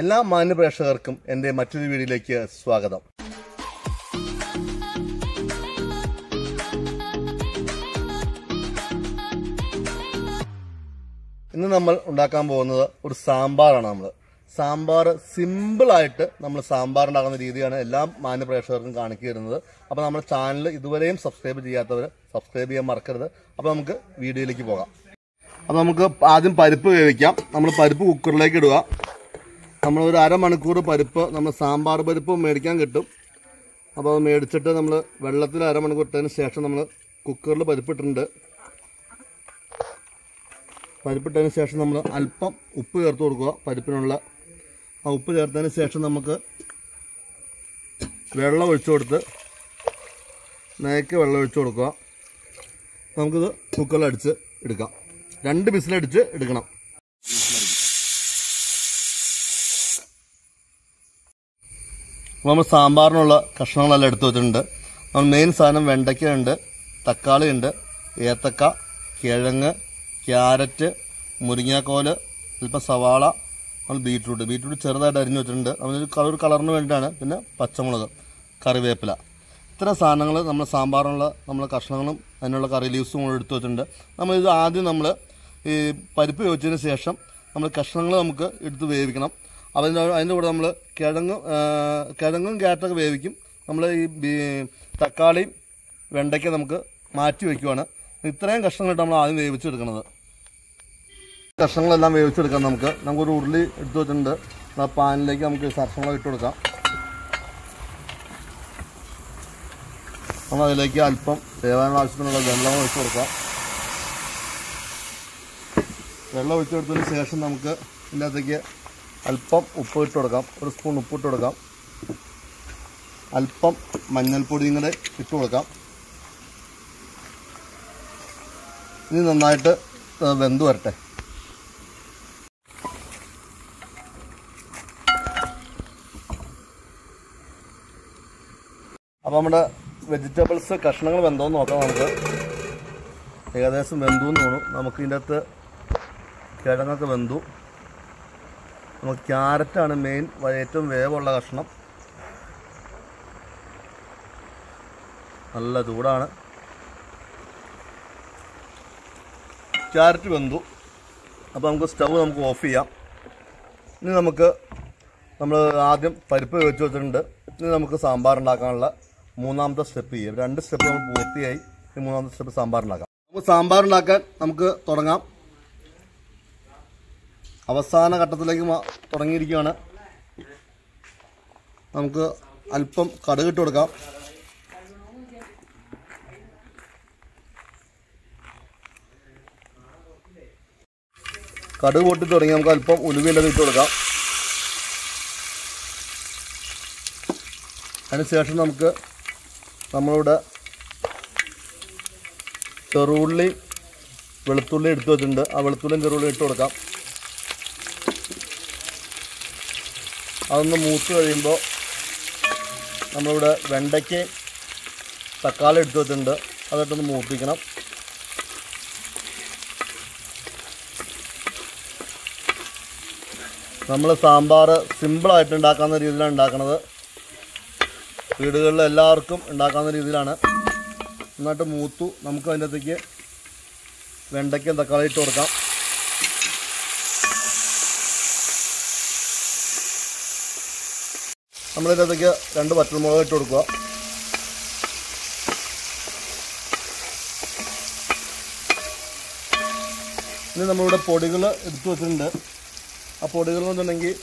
എല്ലാ മാന്യ പ്രേക്ഷകർക്കും എന്റെ മറ്റൊരു വീഡിയോയിലേക്ക് സ്വാഗതം. ഇന്ന് നമ്മൾ ഉണ്ടാക്കാൻ പോകുന്നത് ഒരു സാമ്പാറാണ് നമ്മൾ. സാമ്പാർ സിമ്പിളായിട്ട് നമ്മൾ സാമ്പാർ ഉണ്ടാക്കുന്ന രീതിയാണ് എല്ലാ മാന്യ പ്രേക്ഷകർക്കും കാണിച്ചു തരുന്നത്. അപ്പോൾ നമ്മുടെ ചാനൽ ഇതുവരെയും സബ്സ്ക്രൈബ് ചെയ്യാത്തവർ സബ്സ്ക്രൈബ് ചെയ്യാൻ മറക്കരുത്. അപ്പോൾ നമുക്ക് വീഡിയോയിലേക്ക് പോകാം. അപ്പോൾ നമുക്ക് ആദ്യം പരിപ്പ് വേവിക്കാം. നമ്മൾ പരിപ്പ് കുക്കറിലേക്ക് ഇടുക. നമ്മൾ ഒരു അരമണിക്കൂർ പരിപ്പ് നമ്മൾ സാമ്പാർ പരിപ്പ് മേടിക്കാൻ കിട്ടും. അപ്പോൾ അത് മേടിച്ചിട്ട് നമ്മൾ വെള്ളത്തിൽ അരമണിക്കൂർ ഇട്ടതിന് ശേഷം നമ്മൾ കുക്കറിൽ പരിപ്പിട്ടിട്ടുണ്ട്. പരിപ്പിട്ടതിന് ശേഷം നമ്മൾ അല്പം ഉപ്പ് ചേർത്ത് കൊടുക്കുക പരിപ്പിനുള്ള. ആ ഉപ്പ് ചേർത്തതിന് ശേഷം നമുക്ക് വെള്ളം ഒഴിച്ചു കൊടുത്ത് നേക്ക് വെള്ളം ഒഴിച്ചു കൊടുക്കുക. നമുക്കിത് കുക്കറിൽ അടിച്ച് എടുക്കാം. രണ്ട് ബിസിലടിച്ച് എടുക്കണം. നമ്മൾ സാമ്പാറിനുള്ള കഷ്ണങ്ങളെല്ലാം എടുത്തു വെച്ചിട്ടുണ്ട്. നമ്മൾ മെയിൻ സാധനം വെണ്ടയ്ക്കയുണ്ട് തക്കാളിയുണ്ട് ഏത്തക്ക കിഴങ്ങ് ക്യാരറ്റ് മുരിങ്ങാക്കോൽ അല്പം സവാള നമ്മൾ ബീറ്റ്റൂട്ട്. ബീറ്റ്റൂട്ട് ചെറുതായിട്ട് അരിഞ്ഞു വെച്ചിട്ടുണ്ട്. നമ്മളൊരു കളർ കളറിന് വേണ്ടിയിട്ടാണ് പിന്നെ പച്ചമുളക് കറിവേപ്പില. ഇത്ര സാധനങ്ങൾ നമ്മൾ സാമ്പാറിനുള്ള നമ്മൾ കഷ്ണങ്ങളും അതിനുള്ള കറി ലീവ്സും കൂടെ എടുത്തു വെച്ചിട്ടുണ്ട്. നമ്മൾ ഇത് ആദ്യം നമ്മൾ ഈ പരിപ്പ് വെച്ചതിന് ശേഷം നമ്മൾ കഷ്ണങ്ങൾ നമുക്ക് എടുത്ത് വേവിക്കണം. അതിന്റെ അതിന്റെ കൂടെ നമ്മൾ കിഴങ്ങ് കിഴങ്ങും ക്യാരറ്റൊക്കെ വേവിക്കും. നമ്മൾ ഈ തക്കാളിയും വെണ്ടയ്ക്ക നമുക്ക് മാറ്റി വയ്ക്കുവാണ് ഇത്രയും കഷ്ണങ്ങളിട്ട് നമ്മൾ ആദ്യം വേവിച്ചെടുക്കുന്നത് കഷ്ണങ്ങളെല്ലാം വേവിച്ചെടുക്കാം നമുക്ക്. നമുക്കൊരു ഉരുളി എടുത്തു വെച്ചിട്ടുണ്ട്. ആ പാനിലേക്ക് നമുക്ക് സർഷങ്ങളൊക്കെ ഇട്ട് കൊടുക്കാം. നമ്മൾ അതിലേക്ക് അല്പം വേവാനുള്ള ആവശ്യത്തിനുള്ള വെള്ളം ഒഴിച്ചു കൊടുക്കാം. വെള്ളം ഒഴിച്ചു കൊടുത്തതിന് ശേഷം നമുക്ക് ഇതിന്റെ അകത്തേക്ക് അല്പം ഉപ്പ് ഇട്ട് കൊടുക്കാം. ഒരു സ്പൂൺ ഉപ്പ് ഇട്ട് കൊടുക്കാം. അല്പം മഞ്ഞൾപ്പൊടിയും കൂടെ ഇട്ട് കൊടുക്കാം. ഇനി നന്നായിട്ട് വെന്ത് വരട്ടെ. അപ്പോൾ നമ്മുടെ വെജിറ്റബിൾസ് കഷ്ണങ്ങൾ വെന്തോന്ന് നോക്കാം നമുക്ക്. ഏകദേശം വെന്തു എന്ന് തോന്നും നമുക്ക് അകത്ത് കിഴങ്ങൊക്കെ വെന്തു. നമുക്ക് ക്യാരറ്റാണ് മെയിൻ ഏറ്റവും വേവുള്ള കഷ്ണം. നല്ല ചൂടാണ്. ക്യാരറ്റ് വെന്തു. അപ്പോൾ നമുക്ക് സ്റ്റവ് നമുക്ക് ഓഫ് ചെയ്യാം. ഇനി നമുക്ക് നമ്മൾ ആദ്യം പരിപ്പ് വെച്ച് വെച്ചിട്ടുണ്ട്. ഇനി നമുക്ക് സാമ്പാർ ഉണ്ടാക്കാനുള്ള മൂന്നാമത്തെ സ്റ്റെപ്പ് ചെയ്യാം രണ്ട് സ്റ്റെപ്പ് നമ്മൾ പൂർത്തിയായി. മൂന്നാമത്തെ സ്റ്റെപ്പ് സാമ്പാർ ഉണ്ടാക്കാം. നമുക്ക് സാമ്പാർ ഉണ്ടാക്കാൻ നമുക്ക് തുടങ്ങാം. അവസാന ഘട്ടത്തിലേക്ക് തുടങ്ങിയിരിക്കുകയാണ്. നമുക്ക് അല്പം കടുക് ഇട്ട് കൊടുക്കാം. കടുക് പൊട്ടി തുടങ്ങി നമുക്ക് അല്പം ഉലുവിന്റെ ഇട്ട് കൊടുക്കാം. അതിനുശേഷം നമുക്ക് നമ്മളിവിടെ ചെറുള്ളി വെളുത്തുള്ളി എടുത്തു വെച്ചിട്ടുണ്ട്. ആ വെളുത്തുള്ളിയും ചെറുള്ളിയും ഇട്ട് കൊടുക്കാം. അതൊന്ന് മൂത്ത് കഴിയുമ്പോൾ നമ്മളിവിടെ വെണ്ടയ്ക്ക് തക്കാളി എടുത്ത് വെച്ചിട്ടുണ്ട്. അതിട്ടൊന്ന് മൂപ്പിക്കണം. നമ്മൾ സാമ്പാർ സിമ്പിളായിട്ട് ഉണ്ടാക്കാവുന്ന രീതിയിലാണ് ഉണ്ടാക്കുന്നത് വീടുകളിൽ എല്ലാവർക്കും ഉണ്ടാക്കാവുന്ന രീതിയിലാണ്. നന്നായിട്ട് മൂത്തു. നമുക്ക് അതിന്റെ അകത്തേക്ക് വെണ്ടയ്ക്കും തക്കാളി ഇട്ട് കൊടുക്കാം. നമ്മളിതിന്റെ അകത്തേക്ക് രണ്ട് പച്ചമുളക് ഇട്ട് കൊടുക്കുക. ഇനി നമ്മളിവിടെ പൊടികൾ എടുത്തു വെച്ചിട്ടുണ്ട്. ആ പൊടികൾ എന്ന് പറഞ്ഞിട്ടുണ്ടെങ്കിൽ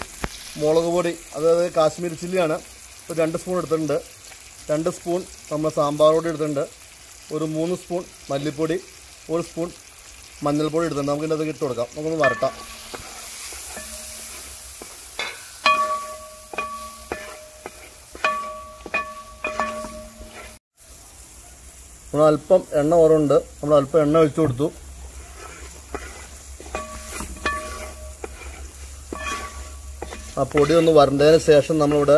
മുളക് പൊടി അതായത് കാശ്മീരി ചില്ലിയാണ്. ഒരു രണ്ട് സ്പൂൺ എടുത്തിട്ടുണ്ട്. രണ്ട് സ്പൂൺ നമ്മൾ സാമ്പാർ പൊടി എടുത്തിട്ടുണ്ട്. ഒരു മൂന്ന് സ്പൂൺ മല്ലിപ്പൊടി ഒരു സ്പൂൺ മഞ്ഞൾപ്പൊടി എടുത്തിട്ടുണ്ട്. നമുക്ക് ഇതിനകത്ത് ഇട്ട് കൊടുക്കാം. നമുക്കൊന്ന് വരട്ടാം. നമ്മൾ അല്പം എണ്ണ കുറവുണ്ട്. നമ്മൾ അല്പം എണ്ണ ഒഴിച്ചു കൊടുത്തു. ആ പൊടി ഒന്ന് വരണ്ടതിന് ശേഷം നമ്മളിവിടെ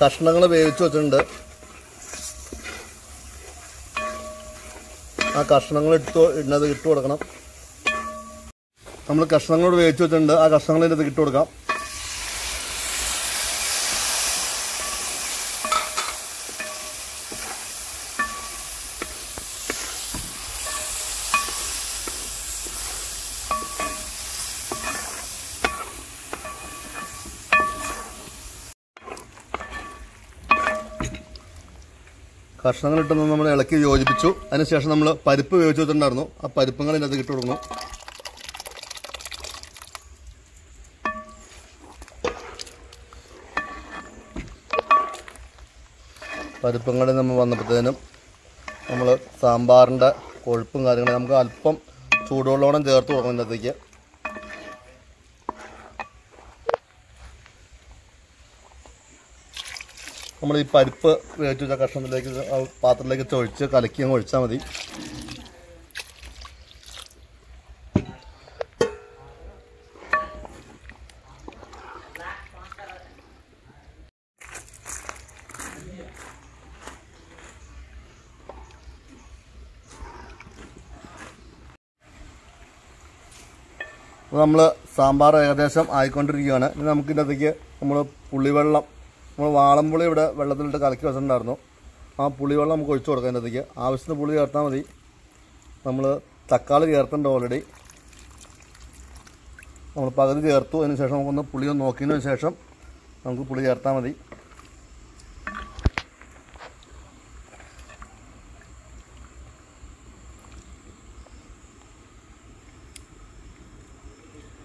കഷ്ണങ്ങൾ വേവിച്ച് വെച്ചിട്ടുണ്ട്. ആ കഷ്ണങ്ങൾ ഇട്ട് ഇടുന്നത് ഇട്ട് കൊടുക്കണം. നമ്മൾ കഷ്ണങ്ങളോട് വേവിച്ച് വെച്ചിട്ടുണ്ട്. ആ കഷ്ണങ്ങൾ ഇതിനകത്ത് ഇട്ട് കൊടുക്കാം. കഷ്ണങ്ങളിട്ടൊന്ന് നമ്മൾ ഇളക്കി യോജിപ്പിച്ചു. അതിനുശേഷം നമ്മൾ പരിപ്പ് വേവിച്ച് വെച്ചിട്ടുണ്ടായിരുന്നു. ആ പരിപ്പുകൾ ഇതിനകത്ത് ഇട്ട് കൊടുക്കണം. പരിപ്പും നമ്മൾ വന്നപ്പോഴത്തേനും നമ്മൾ സാമ്പാറിന്റെ കൊഴുപ്പും കാര്യങ്ങളും നമുക്ക് അല്പം ചൂടുവെള്ളോടെ ചേർത്ത് കൊടുക്കണം ഇതിനകത്തേക്ക്. നമ്മൾ ഈ പരിപ്പ് വേവിച്ച് വെച്ച കഷ്ണത്തിലേക്ക് പാത്രത്തിലേക്ക് ഒഴിച്ച് കലക്കി അങ്ങ് ഒഴിച്ചാൽ മതി. നമ്മൾ സാമ്പാർ ഏകദേശം ആയിക്കൊണ്ടിരിക്കുകയാണ്. ഇനി നമുക്ക് ഇതിനകത്തേക്ക് നമ്മൾ പുളിവെള്ളം നമ്മൾ വാളംപുളി ഇവിടെ വെള്ളത്തിലിട്ട് കലക്കി വെച്ചിട്ടുണ്ടായിരുന്നു. ആ പുളിവെള്ളം നമുക്ക് ഒഴിച്ചു കൊടുക്കാം ഇതിനകത്തേക്ക് ആവശ്യത്തിന് പുളി ചേർത്താൽ മതി. നമ്മൾ തക്കാളി ചേർത്തിട്ടുണ്ട് ഓൾറെഡി നമ്മൾ പകുതി ചേർത്തു. അതിന് ശേഷം നമുക്കൊന്ന് പുളി ഒന്ന് നോക്കിയതിന് ശേഷം നമുക്ക് പുളി ചേർത്താൽ മതി.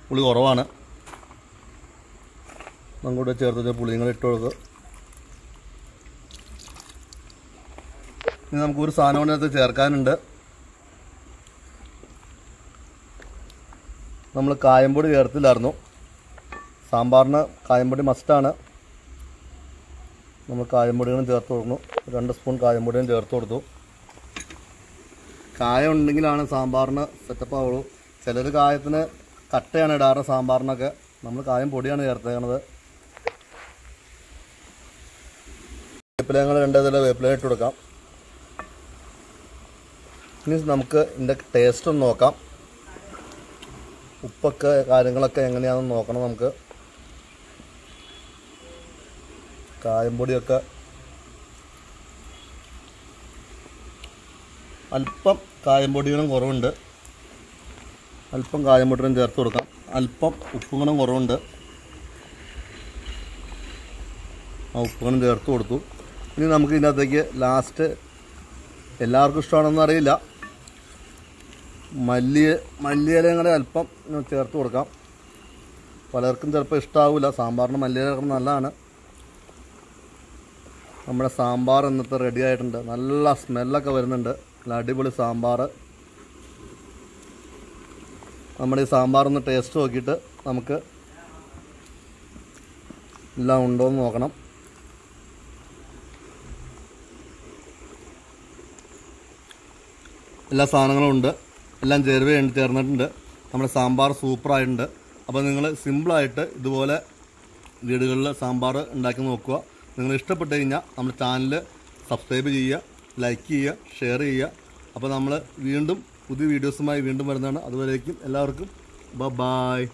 പുളി കുറവാണ്. നമുക്കിവിടെ ചേർത്ത് പുളി നിങ്ങൾ ഇട്ട് കൊടുക്കുക ഇനി നമുക്കൊരു സാധനം കൂടി അതിനകത്ത് ചേർക്കാനുണ്ട്. നമ്മൾ കായംപൊടി ചേർത്തില്ലായിരുന്നു. സാമ്പാറിന് കായംപൊടി മസ്റ്റാണ്. നമ്മൾ കായംപൊടികളും ചേർത്ത് കൊടുക്കുന്നു. രണ്ട് സ്പൂൺ കായംപൊടിയും ചേർത്ത് കൊടുത്തു. കായം ഉണ്ടെങ്കിലാണ് സാമ്പാറിന് സെറ്റപ്പ് ആവുള്ളൂ. ചിലർ കായത്തിന് കട്ടയാണ് ഇടാറ് സാമ്പാറിനൊക്കെ. നമ്മൾ കായം പൊടിയാണ് ചേർത്തേക്കണത്. വേപ്പിലങ്ങൾ രണ്ടേ ഇതിൽ വേപ്പില ഇട്ട് കൊടുക്കാം. ഇനി നമുക്ക് ഇതിന്റെ ടേസ്റ്റ് ഒന്ന് നോക്കാം. ഉപ്പൊക്കെ കാര്യങ്ങളൊക്കെ എങ്ങനെയാണെന്ന് നോക്കണം നമുക്ക്. കായംപൊടിയൊക്കെ അല്പം കായംപൊടികളും കുറവുണ്ട്. അല്പം കായംപൊടിയും ചേർത്ത് കൊടുക്കാം. അല്പം ഉപ്പുകളും കുറവുണ്ട്. ആ ഉപ്പുകളും ചേർത്ത് കൊടുത്തു. ഇനി നമുക്ക് ഇതിനകത്തേക്ക് ലാസ്റ്റ് എല്ലാവർക്കും ഇഷ്ടമാണെന്ന് അറിയില്ല. മല്ലി മല്ലിയിലയും കൂടെ അല്പം ചേർത്ത് കൊടുക്കാം. പലർക്കും ചിലപ്പോൾ ഇഷ്ടമാവില്ല സാമ്പാറിന് മല്ലിയില നല്ലതാണ്. നമ്മുടെ സാമ്പാർ ഇന്നത്തെ റെഡി ആയിട്ടുണ്ട്. നല്ല സ്മെല്ലൊക്കെ വരുന്നുണ്ട്. നല്ല അടിപൊളി സാമ്പാർ. നമ്മുടെ ഈ സാമ്പാർ ഒന്ന് ടേസ്റ്റ് നോക്കിയിട്ട് നമുക്ക് എല്ലാം ഉണ്ടോ എന്ന് നോക്കണം. എല്ലാ സാധനങ്ങളും ഉണ്ട്. എല്ലാം ചേരുവയുണ്ട് ചേർന്നിട്ടുണ്ട്. നമ്മുടെ സാമ്പാർ സൂപ്പറായിട്ടുണ്ട് അപ്പോൾ നിങ്ങൾ സിമ്പിളായിട്ട് ഇതുപോലെ വീടുകളിൽ സാമ്പാർ ഉണ്ടാക്കി നോക്കുക. നിങ്ങൾ ഇഷ്ടപ്പെട്ട് കഴിഞ്ഞാൽ നമ്മുടെ ചാനൽ സബ്സ്ക്രൈബ് ചെയ്യുക ലൈക്ക് ചെയ്യുക ഷെയർ ചെയ്യുക. അപ്പോൾ നമ്മൾ വീണ്ടും പുതിയ വീഡിയോസുമായി വീണ്ടും വരുന്നതാണ്. അതുവരേക്കും എല്ലാവർക്കും ബ ബായ്